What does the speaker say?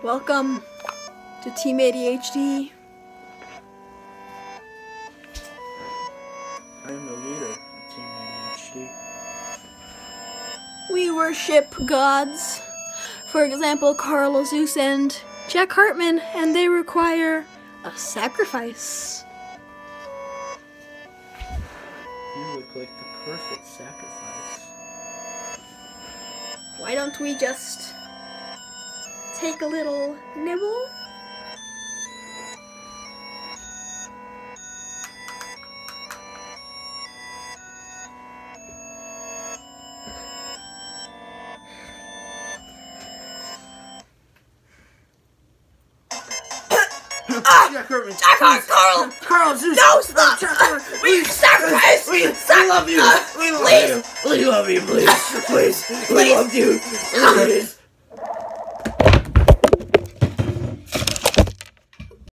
Welcome to Team ADHD. I am the leader of Team ADHD. We worship gods. For example, Carl Zeus and Jack Hartmann, and they require a sacrifice. You look like the perfect sacrifice. Why don't we just take a little nibble? Jack Hartmann. Jack Hart, Carl! Carl Zeus. No, stop! Jack We sacrifice! We, we love you. uh, we love please. you. We love you, please. Please. We Please. love you. Please.